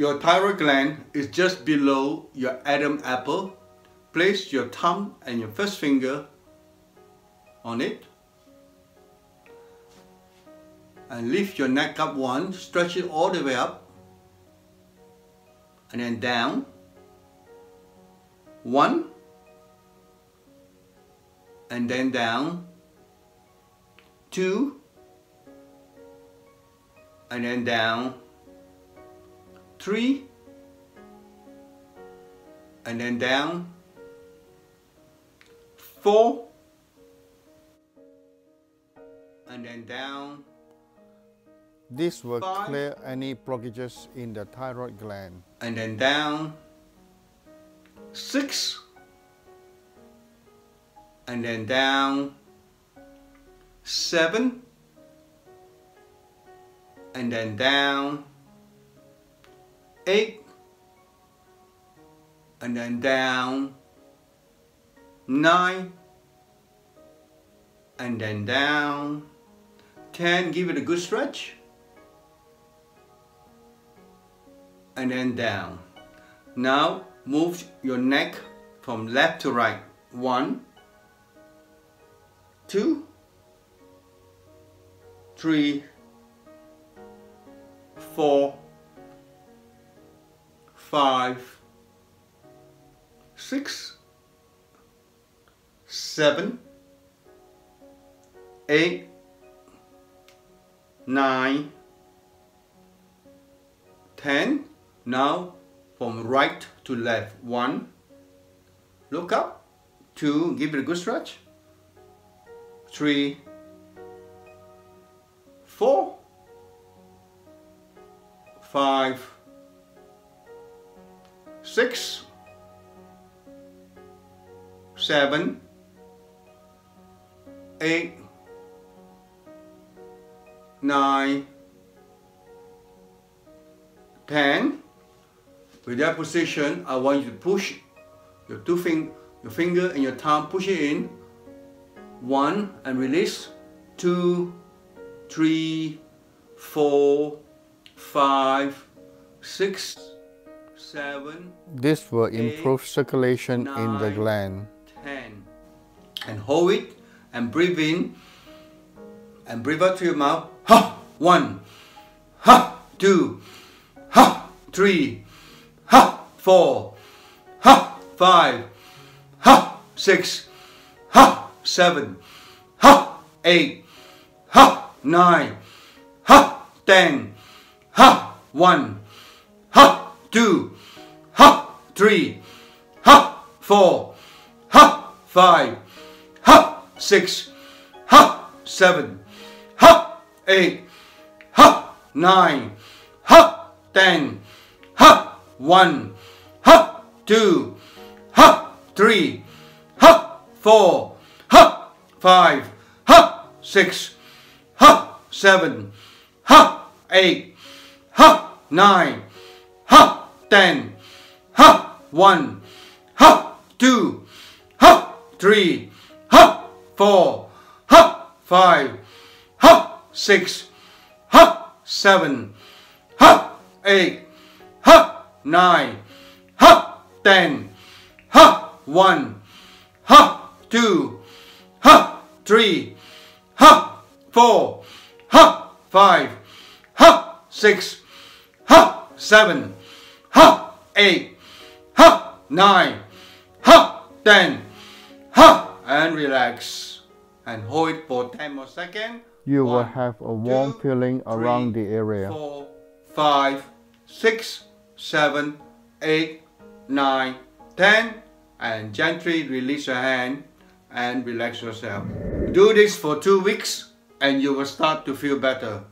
your thyroid gland is just below your Adam apple, place your thumb and your first finger on it. And lift your neck up one, stretch it all the way up. And then down. One. And then down. Two and then down, three, and then down, four, and then down. This will Five. clear any blockages in the thyroid gland. and then down, six, and then down, seven, and then down, eight, and then down, nine, and then down, ten, give it a good stretch, and then down. Now move your neck from left to right. One, two, three, four, five, six, seven, eight, nine, ten. Now from right to left. One, look up. Two, give it a good stretch. Three, four, five, six, seven, eight, nine, ten. With that position, I want you to push your two fing your finger and your thumb, push it in. One and release. Two, three, four, five, six, seven, This will Eight, improve circulation in the gland. ten. And hold it and breathe in and breathe out through your mouth. Ha! One. Ha! Two. Ha! Three. Ha! Four. Ha! Five. Ha! Six. Ha! Seven. Ha! Eight. Ha! Nine. Ha! Ten. Ha! One. Ha! Two. Ha! Three. Ha! Four. Ha! Five. Ha! Six. Ha! Seven. Ha! Eight. Ha! Nine. Ha! Ten. Ha! One. Ha! Two. Ha! Three. Ha! Four. Ha! Five. Ha! Six. Ha! Seven. Ha! Eight. Ha! Nine. Ha! Ten. Ha! One. Ha! Two. Ha! Three. Ha! Four. Ha! Five. Ha! Six. Ha! Seven. Ha! Eight. Ha! Nine. Ha! Ten. Ha! One. Ha! Two. Ha! Three. Ha! Four. Ha! Five. Ha! Six. Ha! Seven. Ha! Eight. Ha! Nine. Ha! Ten. Ha! And relax. And hold it for 10 more seconds. You will have a warm two, feeling around three, the area. Four, five, six, seven, eight, nine, ten, and gently release your hand and relax yourself. Do this for two weeks and you will start to feel better.